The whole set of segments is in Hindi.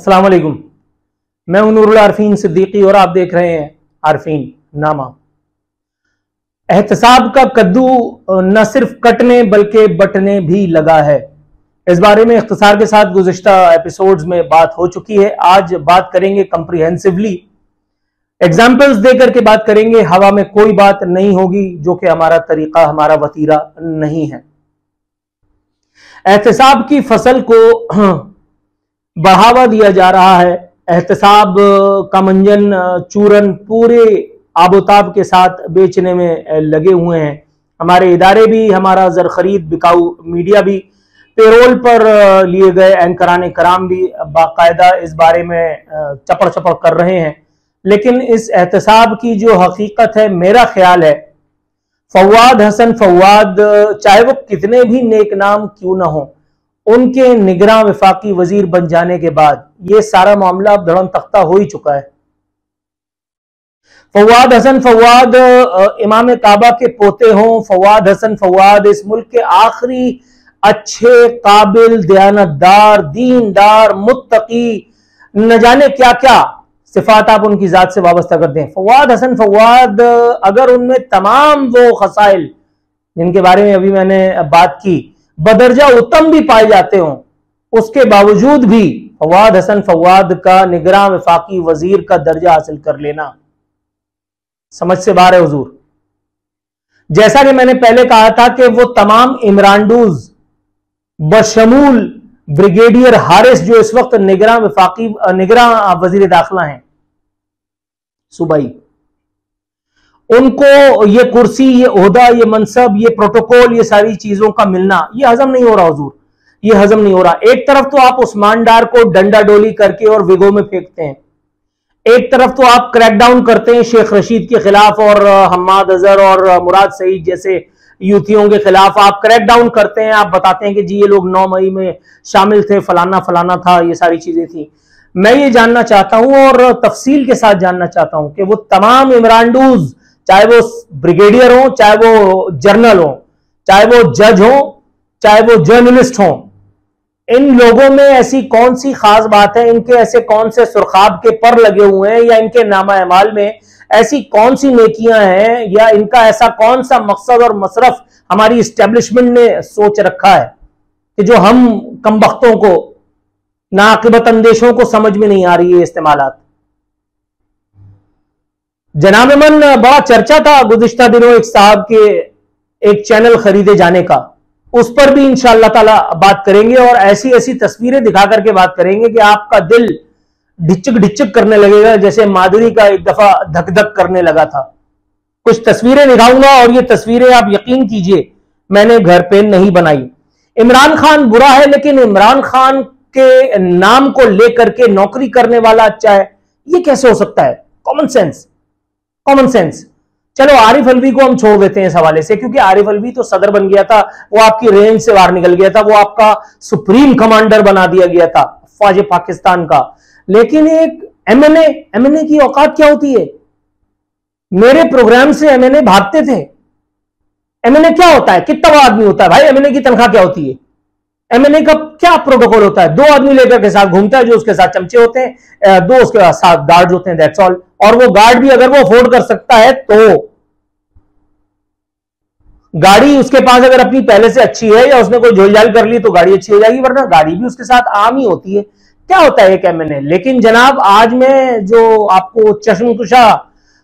अस्सलाम वालेकुम मैं नूरुल आरफीन सिद्दीकी और आप देख रहे हैं आरफीन नामा। एहतसाब का कद्दू न सिर्फ़ कटने बल्कि बटने भी लगा है। इस बारे में इख्तसार के साथ गुजशत एपिसोड्स में बात हो चुकी है। आज बात करेंगे कंप्रीहेंसिवली एग्जाम्पल्स देकर के बात करेंगे। हवा में कोई बात नहीं होगी, जो कि हमारा तरीका, हमारा वतीरा नहीं है। एहतसाब की फ़सल को बढ़ावा दिया जा रहा है। एहतसाब का मंजन चूरन पूरे आबोताब के साथ बेचने में लगे हुए हैं। हमारे इदारे भी, हमारा जर खरीद, बिकाऊ मीडिया भी, पेरोल पर लिए गए एंकरान कराम भी बाकायदा इस बारे में चपड़ चपड़ कर रहे हैं। लेकिन इस एहतसाब की जो हकीकत है, मेरा ख्याल है, फवाद हसन फवाद, चाहे वो कितने भी नेक नाम क्यों ना हो उनके निगरान विफाकी वज़ीर बन जाने के बाद ये सारा मामला अब धड़म तख्ता हो ही चुका है। फवाद हसन फवाद इमाम काबा के पोते हों। फवाद हसन फवाद, इस मुल्क के आखिरी अच्छे काबिल दयानतदार, दीनदार, मुत्तकी, न जाने क्या क्या सिफात आप उनकी जात से वाबस्ता करते हैं फवाद हसन फवाद, अगर उनमें तमाम वो खसाइल, जिनके बारे में अभी मैंने बात की बदरजा उत्तम भी पाए जाते हों। उसके बावजूद भी फवाद हसन फवाद का निगरान विफाकी वज़ीर का दर्जा हासिल कर लेना। समझ से बाहर है हजूर। जैसा कि मैंने पहले कहा था कि वो तमाम इमरानडूज, बशमूल ब्रिगेडियर हारिस जो इस वक्त निगरान विफाकी, निगरान वज़ीर दाखिला हैं, सुबाई। उनको ये कुर्सी, ये ओहदा, ये मनसब, ये प्रोटोकॉल, ये सारी चीज़ों का मिलना, ये हजम नहीं हो रहा हजूर। ये हजम नहीं हो रहा। एक तरफ़ तो आप उस्मान डार को डंडा डोली करके और विगो में फेंकते हैं। एक तरफ़ तो आप क्रैकडाउन करते हैं शेख रशीद के खिलाफ और हमाद अजहर और मुराद सईद जैसे यूथियों के खिलाफ आप क्रैकडाउन करते हैं। आप बताते हैं कि जी ये लोग नौ मई में शामिल थे, फलाना फलाना था, ये सारी चीज़ें थी। मैं ये जानना चाहता हूँ और तफसील के साथ जानना चाहता हूँ कि वो तमाम इमरानडूज चाहे वो ब्रिगेडियर हो, चाहे वो जर्नल हो, चाहे वो जज हो, चाहे वो जर्नलिस्ट हो, इन लोगों में ऐसी कौन सी खास बात है? इनके ऐसे कौन से सुरखाब के पर लगे हुए हैं या इनके नामा अमाल में ऐसी कौन सी नेकियाँ हैं या इनका ऐसा कौन सा मकसद और मसरफ हमारी स्टैब्लिशमेंट ने सोच रखा है कि जो हम कम को, नाकबत अंदेशों को समझ में नहीं आ रही है इस्तेमाल जनाब मन बड़ा चर्चा था गुजशत दिनों एक साहब के एक चैनल खरीदे जाने का। उस पर भी इंशाला ताला बात करेंगे और ऐसी ऐसी तस्वीरें दिखा करके बात करेंगे कि आपका दिल ढिचक ढिचक करने लगेगा, जैसे माधुरी का एक दफ़ा धक धक करने लगा था। कुछ तस्वीरें दिखाऊँगा और ये तस्वीरें आप यकीन कीजिए, मैंने घर पे नहीं बनाई। इमरान खान बुरा है, लेकिन इमरान खान के नाम को लेकर के नौकरी करने वाला अच्छा है ये कैसे हो सकता है? कॉमन सेंस कॉमन सेंस चलो, आरिफ अलवी को हम छोड़ देते हैं इस हवाले से, क्योंकि आरिफ अलवी तो सदर बन गया था, वो आपकी रेंज से बाहर निकल गया था, वो आपका सुप्रीम कमांडर बना दिया गया था फौज पाकिस्तान का। लेकिन एक एमएनए एमएनए की औकात क्या होती है? मेरे प्रोग्राम से एमएनए भागते थे। एमएनए क्या होता है? कितना आदमी होता है? भाई एमएनए की तनख्वाह क्या होती है? एमएनए का क्या प्रोटोकॉल होता है? दो आदमी लेकर के साथ घूमता है जो उसके साथ चमचे होते हैं दो उसके साथ गार्ड होते हैं दैट्स ऑल और वो गार्ड भी अगर वो अफोर्ड कर सकता है तो गाड़ी उसके पास अगर अपनी पहले से अच्छी है या उसने कोई झोलझाल कर ली तो गाड़ी अच्छी हो जाएगी, वरना गाड़ी भी उसके साथ आम ही होती है। क्या होता है एक एमएनए लेकिन जनाब, आज मैं जो आपको चश्मकुशा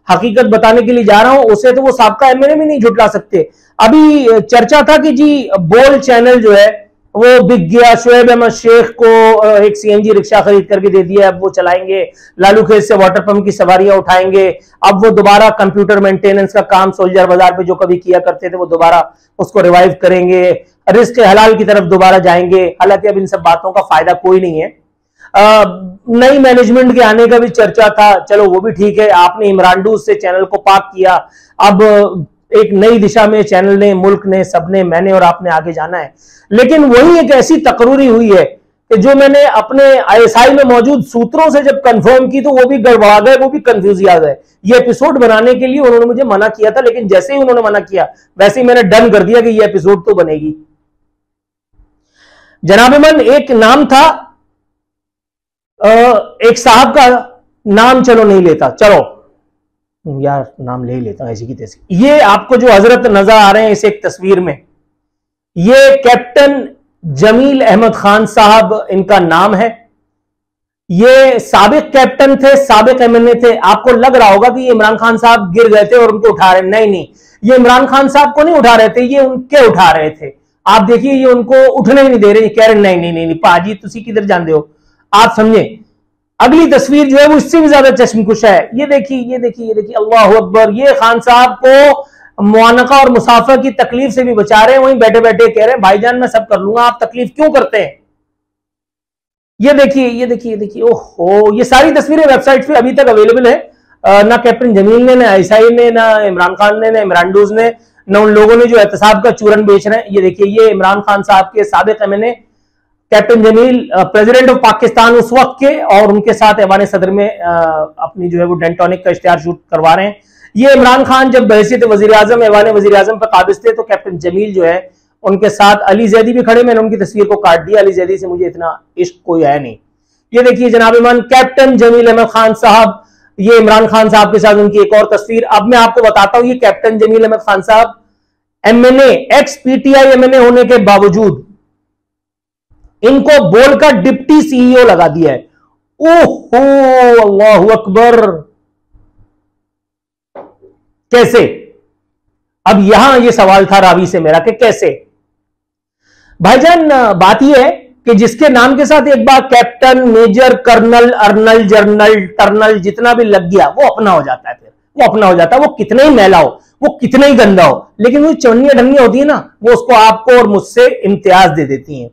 हकीकत बताने के लिए जा रहा हूँ, उसे तो वो सबका एमएनए भी नहीं झुटला सकते। अभी चर्चा था कि जी, बोल चैनल जो है वो बिक गया, शुएब अहमद शेख को एक सीएनजी रिक्शा खरीद करके दे दिया, अब वो चलाएँगे। लालू खेत से वाटर पंप की सवारियाँ उठाएँगे। अब वो दोबारा कंप्यूटर मेंटेनेंस का काम सोल्जर बाज़ार पे जो कभी किया करते थे, वो दोबारा उसको रिवाइव करेंगे। रिस्क हलाल की तरफ़ दोबारा जाएँगे। हालाँकि अब इन सब बातों का फ़ायदा कोई नहीं है। नई मैनेजमेंट के आने का भी चर्चा था। चलो, वो भी ठीक है। आपने इमरानडू से चैनल को पाक किया। अब एक नई दिशा में, चैनल ने, मुल्क ने सबने मैंने और आपने आगे जाना है। लेकिन वही एक ऐसी तकरूरी हुई है कि जो मैंने अपने आईएसआई में मौजूद सूत्रों से जब कंफर्म की तो वो भी गड़बड़ा गए, वो भी कंफ्यूज आ गए ये एपिसोड बनाने के लिए उन्होंने मुझे मना किया था, लेकिन जैसे ही उन्होंने मना किया, वैसे ही मैंने डन कर दिया कि ये एपिसोड तो बनेगी। जनाब मन एक नाम था एक साहब का नाम चलो नहीं लेता, चलो। यार नाम ले लेता हूँ ऐसी की तैसी। ये आपको जो हज़रत नज़र आ रहे हैं इस एक तस्वीर में ये कैप्टन जमील अहमद खान साहब इनका नाम है। ये सबक कैप्टन थे सबक एमएनए थे। आपको लग रहा होगा कि इमरान खान साहब गिर गए थे और उनको उठा रहे नहीं नहीं ये इमरान खान साहब को नहीं उठा रहे थे ये उनके उठा रहे थे। आप देखिए ये उनको उठने ही नहीं दे रहे कह रहे नहीं नहीं नहीं, नहीं पाजी तुम किधर जानते हो? आप समझे अगली तस्वीर जो है वो इससे भी ज़्यादा चश्मकुश है। ये देखिए ये देखिए ये देखिए, अल्लाह अकबर। ये खान साहब को मुआनका और मुसाफर की तकलीफ़ से भी बचा रहे हैं, वहीं बैठे बैठे कह रहे हैं, भाईजान मैं सब कर लूँगा, आप तकलीफ़ क्यों करते हैं? ये देखिए ये देखिए ये देखिए, ओहो, ये सारी तस्वीरें वेबसाइट पे अभी तक अवेलेबल है। ना कैप्टन जमील ने, ना आईसाई ने, ना इमरान खान ने, ना इमरान डोज ने, ना उन लोगों ने जो एहतसाब का चूरन बेच रहे हैं। ये देखिए, ये इमरान खान साहब के सबक M captain Jamil president of Pakistan उस वक्त के और उनके साथ ऐवान सदर में अपनी जो है वो डेंटोनिक का इश्तेहार शूट करवा रहे हैं। ये इमरान खान जब बहसीत वजी अजम ऐवान वजी अजम पर काबिज थे तो कैप्टन जमील जो है, उनके साथ अली जैदी भी खड़े, मैंने उनकी तस्वीर को काट दिया अली जैदी से मुझे इतना इश्क कोई है नहीं। ये देखिए जनाब इमान कैप्टन जमील अहमद खान साहब, ये इमरान खान साहब के साथ उनकी एक और तस्वीर। अब मैं आपको बताता हूँ, ये कैप्टन जमील अहमद खान साहब एमएनए एक्स पीटीआई एमएनए होने के बावजूद इनको बोल का डिप्टी सीईओ लगा दिया है। ओहो, अल्लाह अकबर। कैसे? अब यहाँ यह सवाल था रावी से मेरा कि कैसे? भाईजान, बात यह है कि जिसके नाम के साथ एक बार कैप्टन, मेजर, कर्नल, अर्नल जर्नल टर्नल जितना भी लग गया, वो अपना हो जाता है फिर। वो अपना हो जाता है, वो कितना ही मैला हो, वो कितना ही गंदा हो। लेकिन वो चवनिया ढंगी होती है ना, वो उसको आपको और मुझसे इम्तियाज़ दे देती हैं।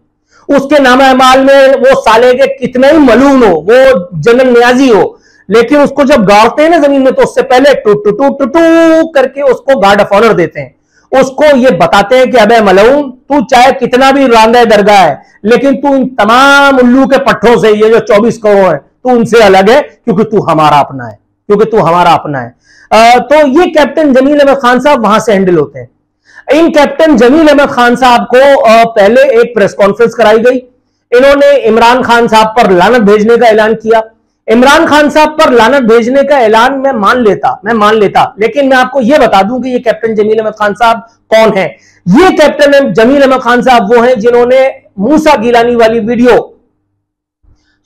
उसके नाम अमाल में वो साले के कितने ही मलून हो वो जनरल न्याजी हो लेकिन उसको जब गाड़ते हैं ना ज़मीन में तो उससे पहले टू टू टू टू टू करके उसको गार्ड ऑफ़ ऑनर देते हैं। उसको ये बताते हैं कि अबे मलूम तू चाहे कितना भी रांदा दरगाह है लेकिन तू इन तमाम उल्लू के पट्टों से ये जो चौबीस करोड़ है तू उनसे अलग है क्योंकि तू हमारा अपना है क्योंकि तू हमारा अपना है। आ, तो ये कैप्टन जमील अहमद खान साहब वहाँ से हैंडल होते हैं। इन कैप्टन जमील अहमद खान साहब को पहले एक प्रेस कॉन्फ्रेंस कराई गई। इन्होंने इमरान खान साहब पर लानत भेजने का ऐलान किया। इमरान खान साहब पर लानत भेजने का ऐलान मैं मान लेता, मैं मान लेता। लेकिन मैं आपको यह बता दूँ कि ये कैप्टन जमील अहमद खान साहब कौन है? ये कैप्टन जमील अहमद खान साहब, वो हैं जिन्होंने मूसा गिलानी वाली वीडियो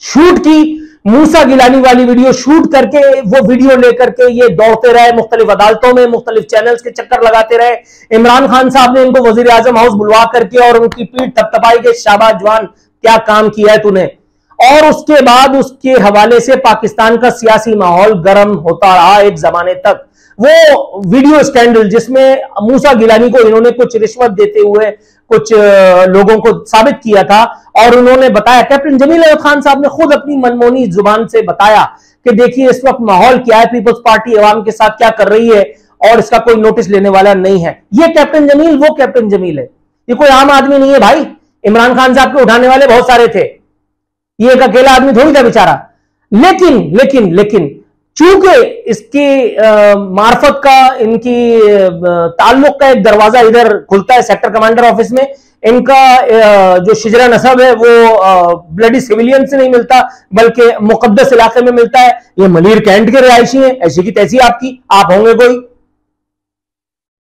शूट की। मूसा गिलानी वाली वीडियो शूट करके, वो वीडियो लेकर के ये दौड़ते रहे, मुख्तलिफ़ अदालतों में, मुख्तलिफ़ चैनल्स के चक्कर लगाते रहे। इमरान खान साहब ने इनको वज़ीर आज़म हाउस बुलवा करके और उनकी पीठ थपथपाई के शाबाज जवान, क्या काम किया है तूने? और उसके बाद उसके हवाले से पाकिस्तान का सियासी माहौल गर्म होता रहा एक जमाने तक। वो वीडियो स्कैंडल जिसमें मूसा गिलानी को इन्होंने कुछ रिश्वत देते हुए कुछ लोगों को साबित किया था और उन्होंने बताया। कैप्टन जमील अहमद खान साहब ने खुद अपनी मनमोनी ज़ुबान से बताया कि देखिए, इस वक्त माहौल क्या है, पीपल्स पार्टी अवाम के साथ क्या कर रही है और इसका कोई नोटिस लेने वाला नहीं है। ये कैप्टन जमील वो कैप्टन जमील है। ये कोई आम आदमी नहीं है भाई। इमरान खान साहब के उठाने वाले बहुत सारे थे। ये एक अकेला आदमी थोड़ी था बेचारा। लेकिन लेकिन लेकिन चूँकि इसकी मार्फत का इनकी ताल्लुक का एक दरवाज़ा इधर खुलता है सेक्टर कमांडर ऑफ़िस में। इनका जो शिजरा नसब है, वो ब्लडी सिविलियन से नहीं मिलता, बल्कि मुकदस इलाके में मिलता है। ये मलिर कैंट के रिहायशी हैं, ऐसी की तैसी आपकी। आप होंगे कोई?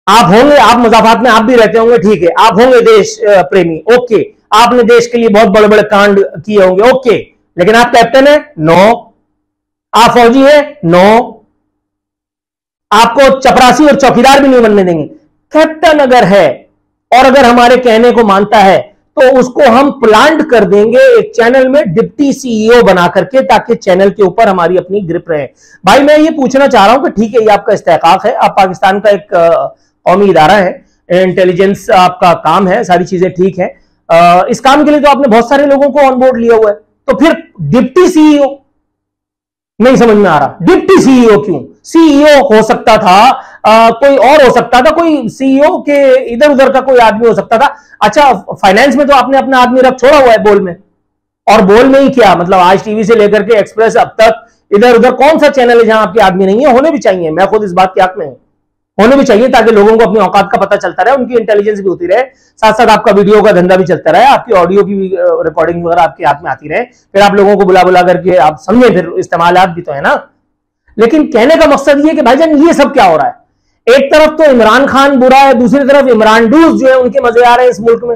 आप होंगे, आप मुजाफात में आप भी रहते होंगे, ठीक है। आप होंगे देश प्रेमी, ओके। आपने देश के लिए बहुत बड़े बड़े कांड किए होंगे, ओके। लेकिन आप कैप्टन है? नो आप फौजी है नो आपको चपरासी और चौकीदार भी नहीं बनने देंगे। कैप्टन अगर है और अगर हमारे कहने को मानता है तो उसको हम प्लांट कर देंगे एक चैनल में डिप्टी सीईओ बना करके ताकि चैनल के ऊपर हमारी अपनी ग्रिप रहे। भाई, मैं ये पूछना चाह रहा हूँ कि ठीक है, ये आपका इस्तेकाक है। आप पाकिस्तान का एक कौमी इदारा है। इंटेलिजेंस आपका काम है, सारी चीज़ें ठीक है। इस काम के लिए तो आपने बहुत सारे लोगों को ऑन बोर्ड लिया हुआ है। तो फिर डिप्टी सीईओ नहीं समझ में आ रहा। डिप्टी सीईओ क्यों? सीईओ हो सकता था आ, कोई और हो सकता था कोई सीईओ के इधर उधर का कोई आदमी हो सकता था। अच्छा फाइनेंस में तो आपने अपना आदमी रख छोड़ा हुआ है बोल में। और बोल में ही क्या? मतलब आज टीवी से लेकर के एक्सप्रेस अब तक इधर उधर कौन सा चैनल है जहाँ आपके आदमी नहीं है? होने भी चाहिए। मैं खुद इस बात के हक में हूँ। होने भी चाहिए ताकि लोगों को अपनी औकात का पता चलता रहे, उनकी इंटेलिजेंस भी होती रहे। साथ साथ आपका वीडियो का धंधा भी चलता रहे, आपकी ऑडियो की रिकॉर्डिंग वगैरह आपके हाथ में आती रहे, फिर आप लोगों को बुला बुला करके आप समझे फिर इस्तेमाल भी तो है ना। लेकिन कहने का मकसद ये कि भाईजान, ये सब क्या हो रहा है? एक तरफ़ तो इमरान खान बुरा है, दूसरी तरफ़ इमरान डूस जो है, उनके मज़े आ रहे हैं इस मुल्क में।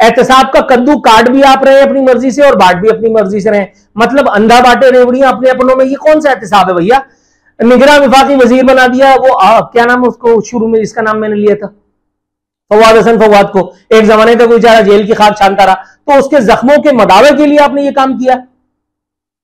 एहतसाब का कद्दू काट भी आप रहे हैं अपनी मर्ज़ी से और बांट भी अपनी मर्ज़ी से रहे मतलब अंधा बाटे रेवड़ियाँ अपने अपनों में, ये कौन सा एहतसाब है भैया? निगरा विफाकी वज़ीर बना दिया वो आ, क्या नाम है उसको शुरू में इसका नाम मैंने लिया था? फवाद हसन फवाद को। एक जमाने तक बेचारा जेल की खाक छानता रहा। तो उसके जख्मों के मदावे के लिए आपने ये काम किया?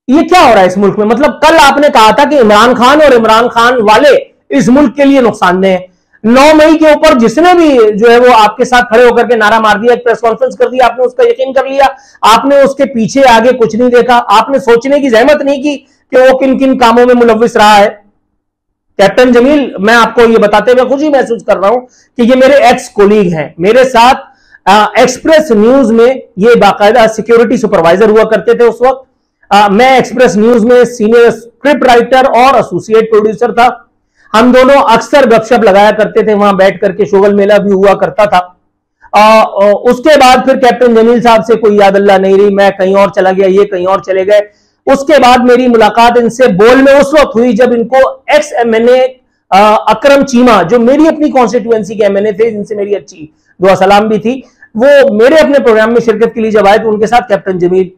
ये क्या हो रहा है इस मुल्क में? मतलब कल आपने कहा था कि इमरान खान और इमरान खान वाले इस मुल्क के लिए नुकसानदेह हैं। नौ मई के ऊपर जिसने भी जो है वो आपके साथ खड़े होकर के नारा मार दिया एक प्रेस कॉन्फ्रेंस कर दिया आपने उसका यकीन कर लिया। आपने उसके पीछे आगे कुछ नहीं देखा। आपने सोचने की जहमत नहीं की कि वो किन किन कामों में मुलविस रहा है। कैप्टन जमील मैं आपको ये बताते हुए खुशी महसूस कर रहा हूँ कि ये मेरे एक्स कोलीग हैं। मेरे साथ एक्सप्रेस न्यूज़ में ये बाकायदा सिक्योरिटी सुपरवाइजर हुआ करते थे उस वक्त। आ, मैं एक्सप्रेस न्यूज़ में सीनियर स्क्रिप्ट राइटर और एसोसिएट प्रोड्यूसर था। हम दोनों अक्सर गपशप लगाया करते थे वहाँ बैठ करके शोगल मेला भी हुआ करता था। आ, उसके बाद फिर कैप्टन जमील साहब से कोई याद अल्लाह नहीं रही मैं कहीं और चला गया ये कहीं और चले गए। उसके बाद मेरी मुलाकात इनसे बोल में उस वक्त हुई जब इनको ex M N A Akram Cheema, जो मेरी अपनी कॉन्स्टिट्यूएंसी के एम एमएनए थे, जिनसे मेरी अच्छी दुआ सलाम भी थी, वो मेरे अपने प्रोग्राम में शिरकत के लिए जब आए तो उनके साथ कैप्टन जमील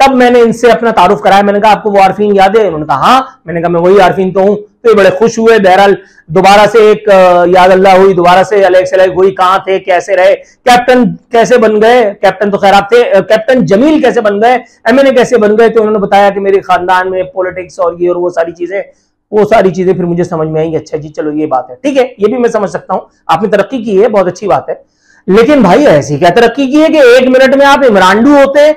तब मैंने इनसे अपना तारुफ कराया। मैंने कहा, आपको वो आरफीन याद है? उन्होंने कहा हाँ। मैंने कहा, मैं वही आरफीन तो हूँ। तो बड़े खुश हुए। बहरहाल, दोबारा से एक याद अल्लाह हुई, दोबारा से अलग से हुई, कहाँ थे, कैसे रहे, कैप्टन कैसे बन गए, कैप्टन तो खैर आप थे कैप्टन जमील कैसे बन गए एमएनए कैसे बन गए तो उन्होंने बताया कि मेरे खानदान में पॉलिटिक्स और ये और वो सारी चीज़ें, वो सारी चीज़ें फिर मुझे समझ में आई। अच्छा जी, चलो ये बात है। ठीक है, ये भी मैं समझ सकता हूँ। आपने तरक्की की है, बहुत अच्छी बात है। लेकिन भाई ऐसी क्या तरक्की की है कि एक मिनट में आप इमरानडू होते हैं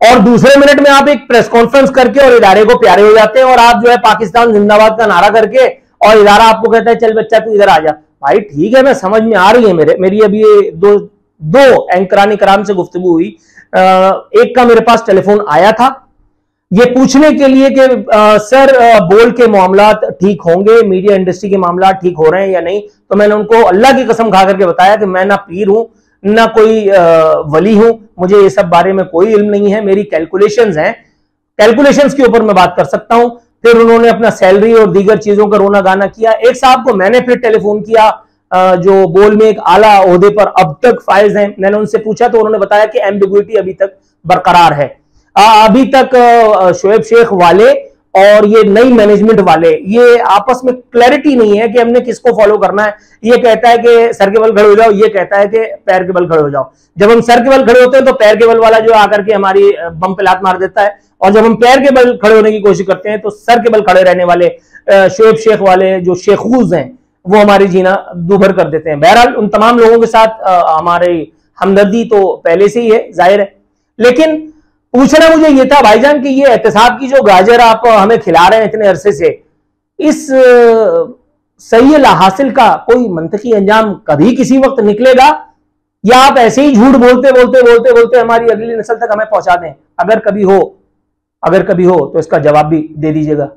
और दूसरे मिनट में आप एक प्रेस कॉन्फ्रेंस करके और इदारे को प्यारे हो जाते हैं और आप जो है पाकिस्तान जिंदाबाद का नारा करके और इदारा आपको कहता है, चल बच्चा, तू इधर आ जा। भाई, ठीक है, मैं समझ में आ रही है मेरे, मेरी अभी दो दो एंकरानी कराम से गुफ्तगु हुई। एक का मेरे पास टेलीफोन आया था। ये पूछने के लिए कि सर बोल के मामला ठीक होंगे? मीडिया इंडस्ट्री के मामला ठीक हो रहे हैं या नहीं? तो मैंने उनको अल्लाह की कसम खा करके बताया कि मैं ना पीर हूँ, ना कोई वली हूँ। मुझे ये सब बारे में कोई इल्म नहीं है, मेरी कैलकुलेशंस हैं। कैलकुलेशंस के ऊपर मैं बात कर सकता हूँ। फिर उन्होंने अपना सैलरी और दीगर चीज़ों का रोना गाना किया। एक साहब को मैंने फिर टेलीफोन किया जो बोल में एक आला अहदे पर अब तक फाइज हैं। मैंने उनसे पूछा तो उन्होंने बताया कि एम्बिगुइटी अभी तक बरकरार है। अभी तक शोएब शेख वाले और ये नई मैनेजमेंट वाले, ये आपस में क्लैरिटी नहीं है कि हमने किसको फॉलो करना है। ये कहता है कि सर के बल खड़े हो जाओ, ये कहता है कि पैर के बल खड़े हो जाओ। जब हम सर के बल खड़े होते हैं तो पैर के बल वाला जो आकर के हमारी बम पे लात मार देता है। और जब हम पैर के बल खड़े होने की कोशिश करते हैं तो सर के बल खड़े रहने वाले शोएब शेख वाले जो शेखूज हैं, वो हमारी जीना दुभर कर देते हैं। बहरहाल, उन तमाम लोगों के साथ हमारी हमदर्दी तो पहले से ही है, ज़ाहिर है। लेकिन पूछना मुझे ये था भाईजान कि ये एहतसाब की जो गाजर आप हमें खिला रहे हैं इतने अरसे से, इस सही हासिल का कोई मंतकी अंजाम कभी किसी वक्त निकलेगा? या आप ऐसे ही झूठ बोलते बोलते बोलते बोलते हमारी अगली नस्ल तक हमें पहुँचा दें? अगर कभी हो, अगर कभी हो तो इसका जवाब भी दे दीजिएगा।